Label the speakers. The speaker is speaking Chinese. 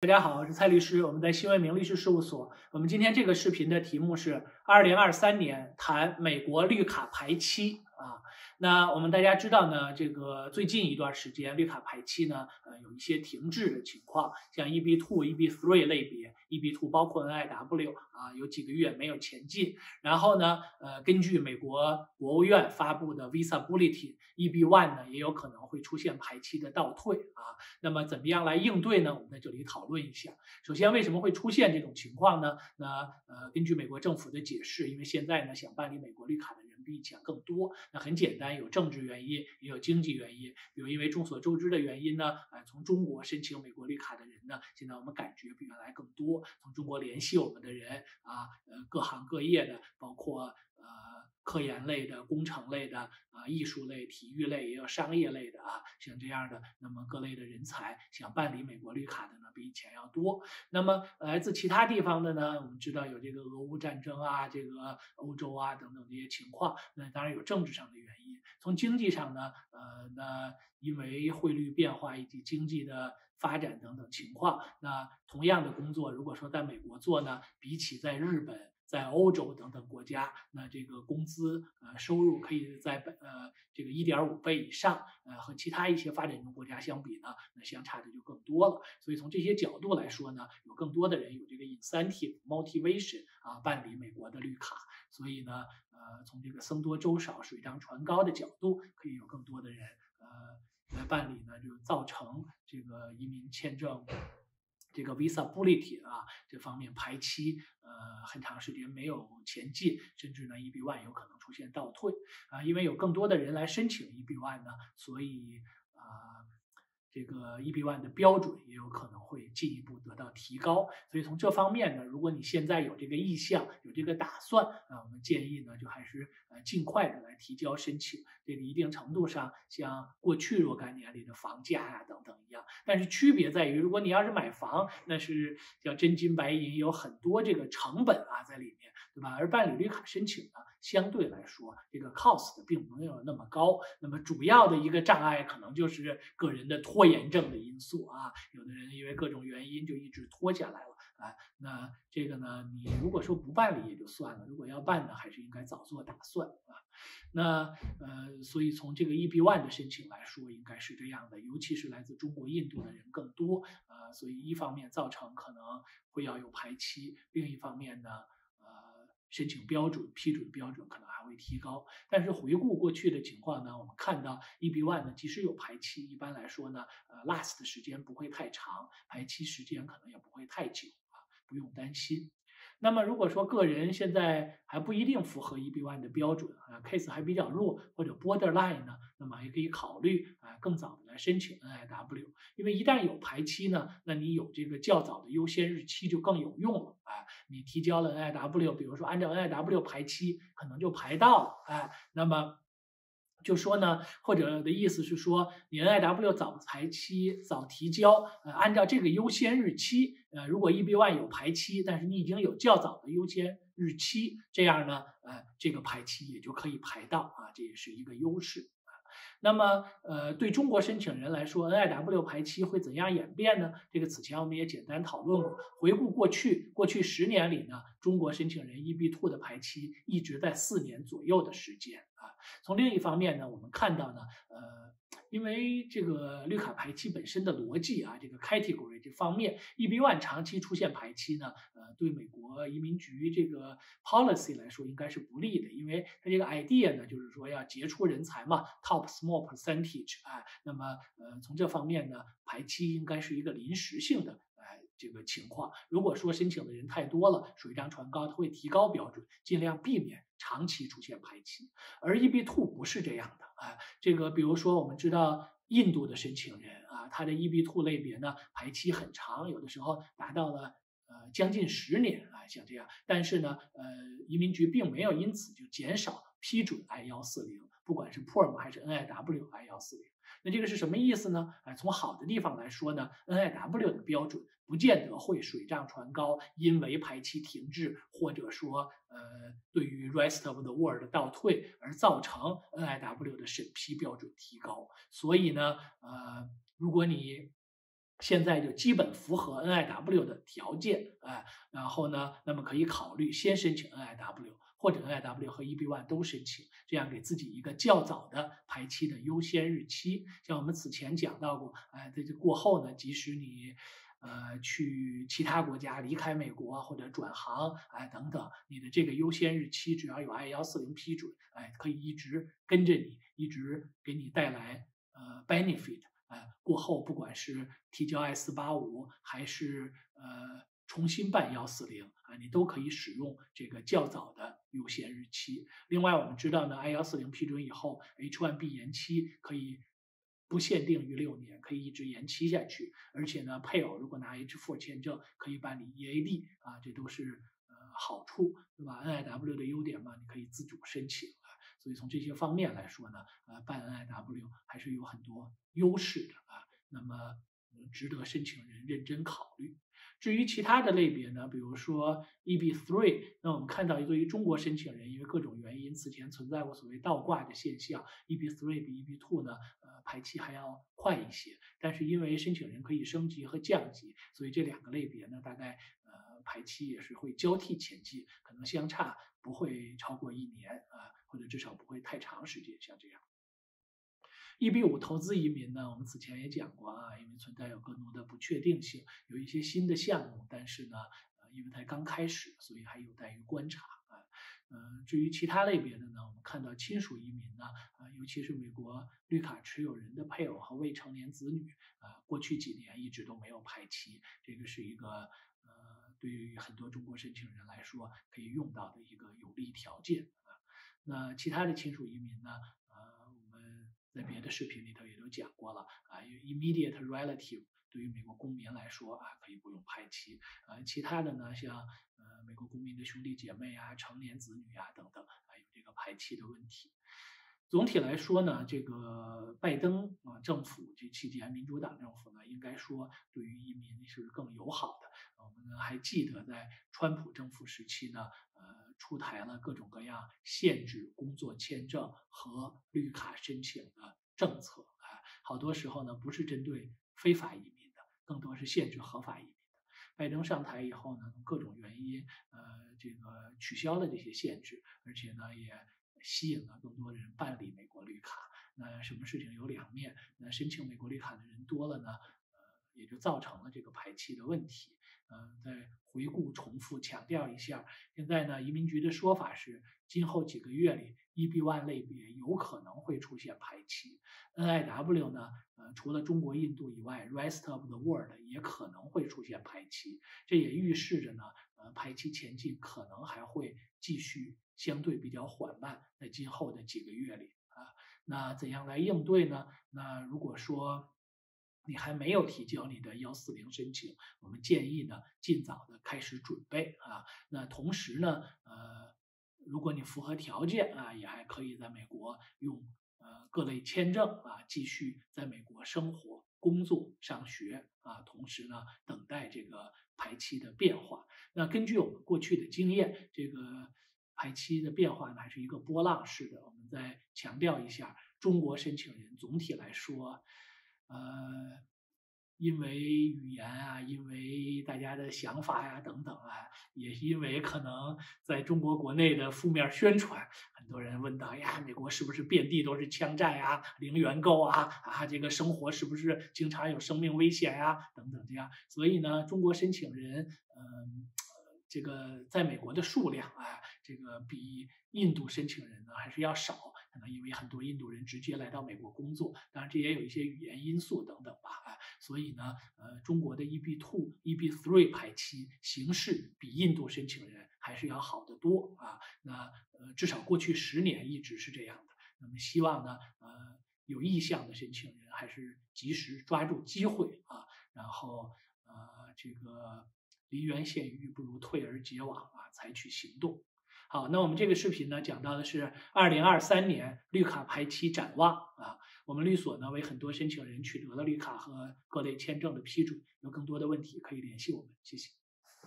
Speaker 1: 大家好，我是蔡律师，我们在新闻明律师事务所。我们今天这个视频的题目是二零二三年谈美国绿卡排期啊。那我们大家知道呢，这个最近一段时间绿卡排期呢，呃，有一些停滞的情况，像 EB two、EB three 类别，EB two 包括 NIW 啊，有几个月没有前进。然后呢，呃，根据美国国务院发布的 Visa Bulletin，EB one 呢也有可能会出现排期的倒退啊。那么怎么样来应对呢？我们在这里讨论一下。首先，为什么会出现这种情况呢？那呃，根据美国政府的解释，因为现在呢想办理美国绿卡的比以前更多。那很简单。有政治原因，也有经济原因。比如因为众所周知的原因呢，呃，从中国申请美国绿卡的人呢，现在我们感觉比原来更多。从中国联系我们的人啊，呃，各行各业的，包括呃科研类的、工程类的啊、艺术类、体育类，也有商业类的啊，像这样的，那么各类的人才想办理美国绿卡的呢，比以前要多。那么来自其他地方的呢，我们知道有这个俄乌战争啊，这个欧洲啊等等这些情况，那当然有政治上的原因。从经济上呢，呃，那因为汇率变化以及经济的发展等等情况，那同样的工作，如果说在美国做呢，比起在日本、在欧洲等等国家，那这个工资呃收入可以在本呃这个一点五倍以上，呃和其他一些发展中国家相比呢，那相差的就更多了。所以从这些角度来说呢，有更多的人有这个 incentive motivation 啊办理美国的绿卡，所以呢。呃，从这个僧多粥少、水涨船高的角度，可以有更多的人来办理呢，就造成这个移民签证这个 visa b u l l e t 啊这方面排期呃很长时间没有前进，甚至呢 EB-1 有可能出现倒退啊，因为有更多的人来申请 EB-1 呢，所以啊。这个 EB one 的标准也有可能会进一步得到提高，所以从这方面呢，如果你现在有这个意向、有这个打算，啊我们建议呢，就还是呃尽快的来提交申请。这个一定程度上像过去若干年里的房价啊等等一样，但是区别在于，如果你要是买房，那是叫真金白银，有很多这个成本啊在里面，对吧？而办理绿卡申请呢？相对来说，这个 cost 并没有那么高。那么主要的一个障碍可能就是个人的拖延症的因素啊。有的人因为各种原因就一直拖下来了啊。那这个呢，你如果说不办理也就算了，如果要办呢，还是应该早做打算啊。那呃，所以从这个 EB one 的申请来说，应该是这样的，尤其是来自中国、印度的人更多啊。所以一方面造成可能会要有排期，另一方面呢。申请标准、批准标准可能还会提高，但是回顾过去的情况呢，我们看到 EB one 呢，即使有排期，一般来说呢，呃，last 的时间不会太长，排期时间可能也不会太久啊，不用担心。那么如果说个人现在还不一定符合 EB one 的标准啊，case 还比较弱或者 borderline 呢，那么也可以考虑啊更早的来申请 NIW，因为一旦有排期呢，那你有这个较早的优先日期就更有用了啊。你提交了 NIW，比如说按照 NIW 排期，可能就排到了，啊，那么就说呢，或者的意思是说，你 NIW 早排期早提交，呃，按照这个优先日期，呃，如果 EB one 有排期，但是你已经有较早的优先日期，这样呢，呃，这个排期也就可以排到啊，这也是一个优势。那么，呃，对中国申请人来说，NIW 排期会怎样演变呢？这个此前我们也简单讨论过。回顾过去，过去十年里呢，中国申请人 EB two 的排期一直在四年左右的时间啊。从另一方面呢，我们看到呢，呃。因为这个绿卡排期本身的逻辑啊，这个 category 这方面，EB one 长期出现排期呢，呃，对美国移民局这个 policy 来说应该是不利的，因为它这个 idea 呢，就是说要杰出人才嘛，top small percentage 啊，那么呃，从这方面呢，排期应该是一个临时性的。这个情况，如果说申请的人太多了，水涨船高，它会提高标准，尽量避免长期出现排期。而 EB two 不是这样的啊，这个比如说我们知道印度的申请人啊，他的 EB two 类别呢排期很长，有的时候达到了呃将近十年啊，像这样。但是呢，呃，移民局并没有因此就减少批准 I 幺四零，不管是 Porm 还是 NIW I 幺四零。那这个是什么意思呢？哎，从好的地方来说呢，NIW 的标准不见得会水涨船高，因为排期停滞或者说呃对于 rest of the world 倒退而造成 NIW 的审批标准提高。所以呢，呃，如果你现在就基本符合 NIW 的条件，哎，然后呢，那么可以考虑先申请 NIW，或者 NIW 和 EB1 都申请，这样给自己一个较早的排期的优先日期。像我们此前讲到过，哎，在这过后呢，即使你呃去其他国家离开美国或者转行，哎等等，你的这个优先日期只要有 I 幺四零批准，哎，可以一直跟着你，一直给你带来呃 benefit。呃，过后不管是提交 I 四八五，还是重新办幺四零啊，你都可以使用这个较早的优先日期。另外，我们知道呢，I 幺四零批准以后，H1B 延期可以不限定于六年，可以一直延期下去。而且呢，配偶如果拿 H4 签证，可以办理 EAD 啊，这都是呃好处，对吧？NIW 的优点嘛，你可以自主申请啊。所以从这些方面来说呢，呃，办 NIW 还是有很多优势的啊，那么值得申请人认真考虑。至于其他的类别呢，比如说 EB3，那我们看到对于中国申请人，因为各种原因，此前存在过所谓倒挂的现象，EB3 比 EB2 呢，呃，排期还要快一些。但是因为申请人可以升级和降级，所以这两个类别呢，大概呃排期也是会交替前进，可能相差不会超过一年啊。或者至少不会太长时间，像这样。EB 五投资移民呢，我们此前也讲过啊，因为存在有更多的不确定性，有一些新的项目，但是呢，呃，因为才刚开始，所以还有待于观察啊。呃，至于其他类别的呢，我们看到亲属移民呢，啊，尤其是美国绿卡持有人的配偶和未成年子女，啊，过去几年一直都没有排期，这个是一个呃，对于很多中国申请人来说可以用到的一个有利条件啊。那其他的亲属移民呢？在别的视频里头也都讲过了啊。Immediate relative 对于美国公民来说啊，可以不用排期。啊，其他的呢，像呃美国公民的兄弟姐妹啊、成年子女啊等等，啊有这个排期的问题。总体来说呢，这个拜登啊政府这期间，民主党政府呢，应该说对于移民是更友好的。我们还记得在川普政府时期呢，呃。出台了各种各样限制工作签证和绿卡申请的政策啊，好多时候呢不是针对非法移民的，更多是限制合法移民的。拜登上台以后呢，各种原因，呃，这个取消了这些限制，而且呢也吸引了更多人办理美国绿卡。那什么事情有两面？那申请美国绿卡的人多了呢，也就造成了这个排期的问题。嗯，再回顾、重复、强调一下。现在呢，移民局的说法是，今后几个月里，EB1 类别有可能会出现排期。NIW 呢，呃，除了中国、印度以外，rest of the world 也可能会出现排期。这也预示着呢，呃，排期前进可能还会继续相对比较缓慢，在今后的几个月里啊。那怎样来应对呢？那如果说，你还没有提交你的幺四零申请，我们建议呢尽早的开始准备啊。那同时呢，呃，如果你符合条件啊，也还可以在美国用呃各类签证啊继续在美国生活、工作、上学啊。同时呢，等待这个排期的变化。那根据我们过去的经验，这个排期的变化呢还是一个波浪式的。我们再强调一下，中国申请人总体来说。呃，因为语言啊，因为大家的想法呀等等啊，也因为可能在中国国内的负面宣传，很多人问到呀，美国是不是遍地都是枪战呀、零元购啊啊，这个生活是不是经常有生命危险呀？等等这样，所以呢，中国申请人，嗯，这个在美国的数量啊，这个比印度申请人呢还是要少。可能因为很多印度人直接来到美国工作，当然这也有一些语言因素等等吧，啊，所以呢，呃，中国的 EB two、EB three 排期形势比印度申请人还是要好得多啊。那呃，至少过去十年一直是这样的。那么希望呢，呃，有意向的申请人还是及时抓住机会啊，然后呃，这个离原陷鱼不如退而结网啊，采取行动。好，那我们这个视频呢，讲到的是二零二三年绿卡排期展望啊。我们律所呢，为很多申请人取得了绿卡和各类签证的批准。有更多的问题可以联系我们，谢谢。